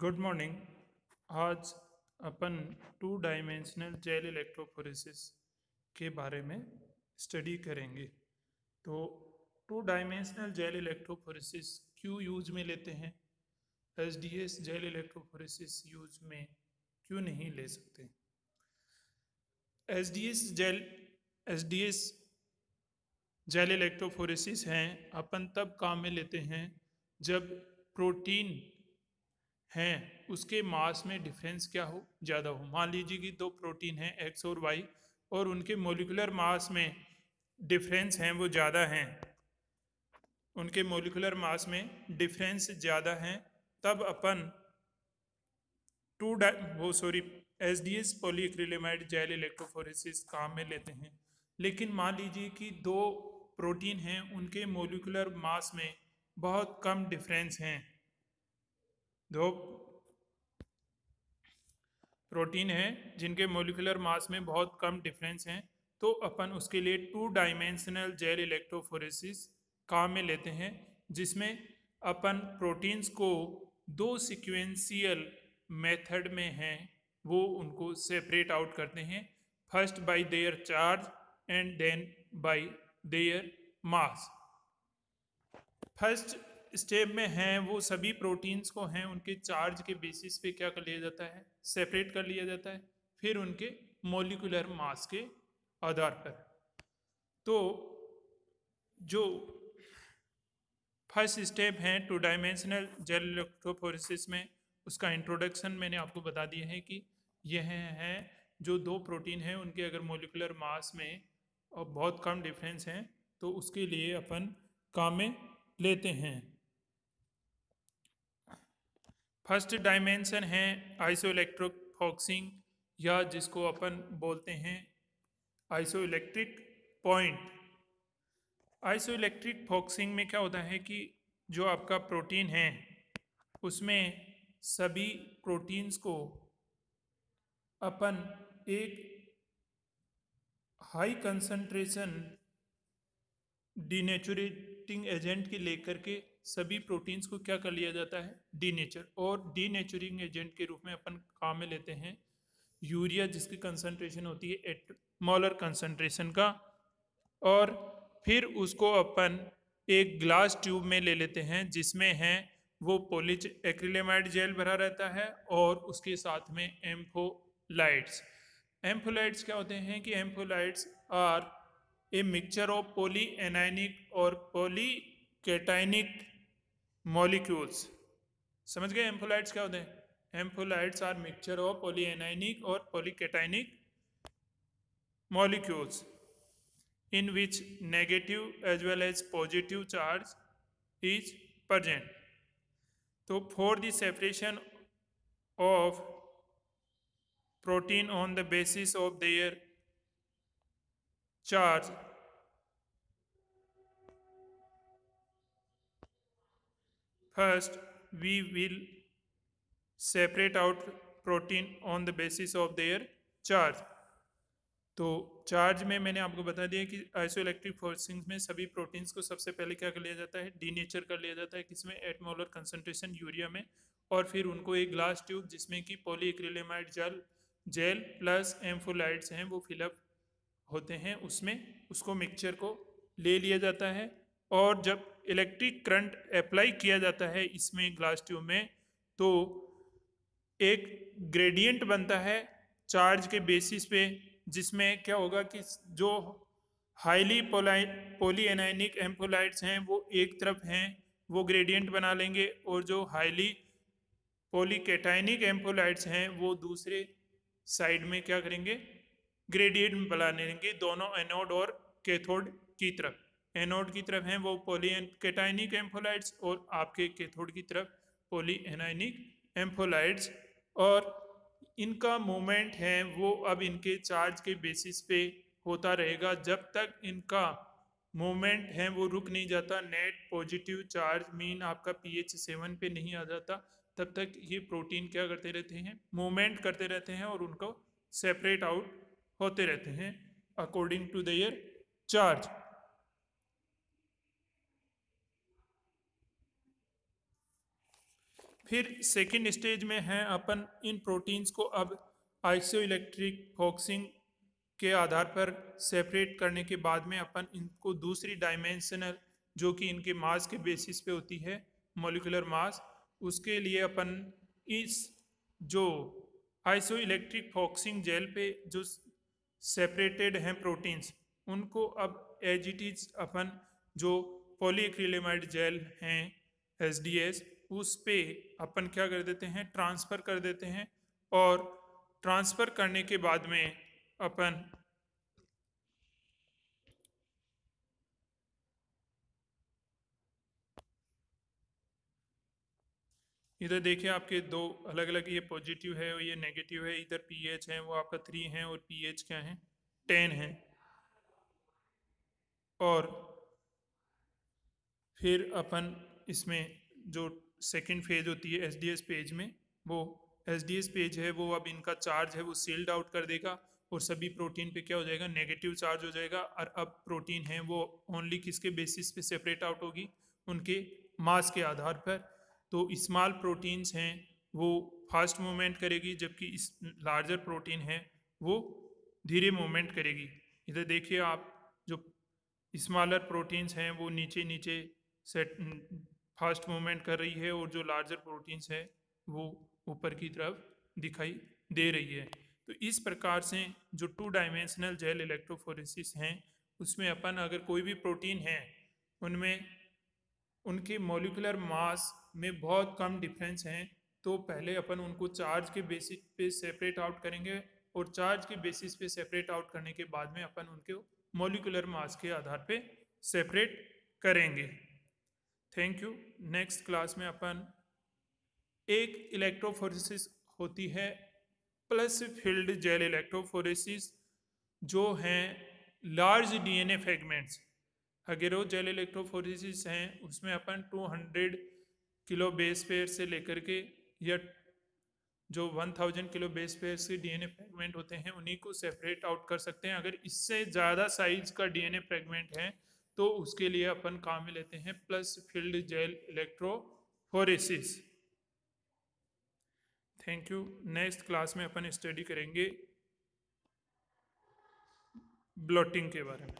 Good morning. आज अपन two dimensional gel electrophoresis के बारे में स्टडी करेंगे। तो टू डायमेंशनल जेल इलेक्ट्रोफोरेसिस क्यों यूज़ में लेते हैं? S D S gel electrophoresis use में क्यों नहीं ले सकते? S D S gel, S D S gel electrophoresis हैं, अपन तब काम में लेते हैं जब प्रोटीन हैं, उसके मास में डिफरेंस क्या हो? ज़्यादा हो। मान लीजिए कि दो प्रोटीन हैं एक्स और वाई और उनके मोलिकुलर मास में डिफरेंस हैं, वो ज़्यादा हैं। उनके मोलिकुलर मास में डिफरेंस ज़्यादा हैं, तब अपन टू वो sorry S D S polyacrylamide gel electrophoresis काम में लेते हैं। लेकिन मान लीजिए कि दो प्रोटीन हैं, उनके मोलिकुलर मास में बहुत कम डिफरेंस हैं। दो प्रोटीन हैं जिनके मोलिकुलर मास में बहुत कम डिफरेंस हैं तो अपन उसके लिए टू डायमेंशनल जेल इलेक्ट्रोफोरेसिस काम में लेते हैं, जिसमें अपन प्रोटीन्स को दो सिक्वेंशियल मेथड में हैं, वो उनको सेपरेट आउट करते हैं first by their charge and then by their mass first step में हैं, वो सभी प्रोटीन्स को हैं, उनके चार्ज के बेसिस पे क्या कर लिया जाता है? सेपरेट कर लिया जाता है, फिर उनके मोलिकुलर मास के आधार पर। तो जो फ़र्स्ट स्टेप है टू डायमेंशनल जेल इलेक्ट्रोफोरेसिस में, उसका इंट्रोडक्शन मैंने आपको बता दिया है कि यह है जो दो प्रोटीन हैं, उनके अगर मोलिकुलर मास में और बहुत कम डिफरेंस हैं तो उसके लिए अपन काम में लेते हैं। फ़र्स्ट डायमेंशन है आइसो इलेक्ट्रिक फॉक्सिंग, या जिसको अपन बोलते हैं iso electric point. Iso electric focusing में क्या होता है कि जो आपका प्रोटीन है, उसमें सभी प्रोटीन्स को अपन एक हाई कंसंट्रेशन डीनेचुरेटिंग एजेंट के लेकर के सभी प्रोटीन्स को क्या कर लिया जाता है? डीनेचर और डीनेचरिंग एजेंट के रूप में अपन काम में लेते हैं यूरिया, जिसकी कंसंट्रेशन होती है एट मॉलर कंसंट्रेशन का। और फिर उसको अपन एक ग्लास ट्यूब में ले लेते हैं, जिसमें है वो पोलिच एक्रिलेमाइड जेल भरा रहता है और उसके साथ में एम्फोलाइट्स एम्फोलाइट्स क्या होते हैं कि ampholytes are a mixture of polyanionic और पोली केटाइनिक मॉलिक्यूल्स समझ गए? एम्फोलाइट्स क्या होते हैं? Ampholytes are mixture of polyanionic और polycationic molecules in which negative as well as positive charge is present तो for the separation of protein on the basis of their charge first, we will separate out protein on the basis of their charge. तो charge में मैंने आपको बता दिया कि iso electric forcing में सभी प्रोटीन्स को सबसे पहले क्या कर लिया जाता है? डीनेचर कर लिया जाता है, किसमें? एटमोलर कंसंट्रेशन यूरिया में। और फिर उनको एक ग्लास ट्यूब जिसमें कि पॉलीक्रिलेमाइड जल जेल प्लस एम्फोलाइड्स हैं, वो फिलअप होते हैं। उसमें उसको मिक्सचर को ले लिया जाता है। और जब इलेक्ट्रिक करंट अप्लाई किया जाता है इसमें ग्लास ट्यूब में तो एक ग्रेडियंट बनता है चार्ज के बेसिस पे, जिसमें क्या होगा कि जो हाईली पोली एनाइनिक एम्पोलाइट्स हैं, वो एक तरफ़ हैं, वो ग्रेडियंट बना लेंगे और जो हाईली पोलीकेटाइनिक एम्पोलाइट्स हैं, वो दूसरे साइड में क्या करेंगे? ग्रेडियंट बना लेंगे, दोनों एनोड और कैथोड की तरफ़। एनोड की तरफ़ हैं वो पोली केटाइनिक एम्फोलाइट्स और आपके कैथोड की तरफ़ पोली एनाइनिक एम्फोलाइट्स और इनका मोमेंट है वो अब इनके चार्ज के बेसिस पे होता रहेगा। जब तक इनका मोमेंट है वो रुक नहीं जाता नेट पॉजिटिव चार्ज मीन आपका पीएच सेवन पे नहीं आ जाता, तब तक ये प्रोटीन क्या करते रहते हैं? मूवमेंट करते रहते हैं और उनको सेपरेट आउट होते रहते हैं अकॉर्डिंग टू देयर चार्ज फिर सेकेंड स्टेज में है अपन इन प्रोटीन्स को अब आइसो इलेक्ट्रिक फॉक्सिंग के आधार पर सेपरेट करने के बाद में अपन इनको दूसरी डायमेंशनल जो कि इनके मास के बेसिस पे होती है मोलिकुलर मास उसके लिए अपन इस जो आइसो इलेक्ट्रिक फॉक्सिंग जेल पे जो सेपरेटेड हैं प्रोटीन्स उनको अब एज इट इज़ अपन जो पॉलीक्रिलेमाइड जेल हैं एस डी एस उस पे अपन क्या कर देते हैं ट्रांसफ़र कर देते हैं और ट्रांसफ़र करने के बाद में अपन इधर देखिए आपके दो अलग अलग ये पॉजिटिव है और ये नेगेटिव है। इधर पीएच है, वो आपका थ्री है और पीएच क्या है? टेन है। और फिर अपन इसमें जो सेकंड फ़ेज़ होती है एसडीएस पेज में, वो एसडीएस पेज है, वो अब इनका चार्ज है, वो सील्ड आउट कर देगा और सभी प्रोटीन पे क्या हो जाएगा नेगेटिव चार्ज हो जाएगा और अब प्रोटीन है, वो ओनली किसके बेसिस पे सेपरेट आउट होगी? उनके मास के आधार पर। तो स्मॉल प्रोटीन्स हैं, वो फास्ट मूवमेंट करेगी, जबकि इस लार्जर प्रोटीन है, वो धीरे मूवमेंट करेगी। इधर देखिए आप, जो स्मॉलर प्रोटीन्स हैं, वो नीचे नीचे सेट फास्ट मूवमेंट कर रही है और जो लार्जर प्रोटीन्स है वो ऊपर की तरफ़ दिखाई दे रही है। तो इस प्रकार से जो टू डायमेंशनल जेल इलेक्ट्रोफोरेसिस हैं, उसमें अपन अगर कोई भी प्रोटीन है, उनमें, उनके मोलिकुलर मास में बहुत कम डिफरेंस हैं तो पहले अपन उनको चार्ज के बेसिस पे सेपरेट आउट करेंगे और चार्ज के बेसिस पे सेपरेट आउट करने के बाद में अपन उनके मोलिकुलर मास के आधार पे सेपरेट करेंगे। थैंक यू नेक्स्ट क्लास में अपन एक इलेक्ट्रोफोरेसिस होती है प्लस फ़ील्ड जेल इलेक्ट्रोफोरेसिस जो हैं लार्ज डीएनए फ्रेगमेंट्स अगर वो जेल इलेक्ट्रोफोरेसिस हैं, उसमें अपन 200 किलो बेस पेयर से लेकर के, या जो 1000 किलो बेस पेयर से डीएनए फ्रेगमेंट होते हैं, उन्हीं को सेपरेट आउट कर सकते हैं। अगर इससे ज़्यादा साइज़ का डीएनए फ्रेगमेंट है तो उसके लिए अपन काम में लेते हैं pulse field gel electrophoresis thank you next class में अपन स्टडी करेंगे ब्लॉटिंग के बारे में।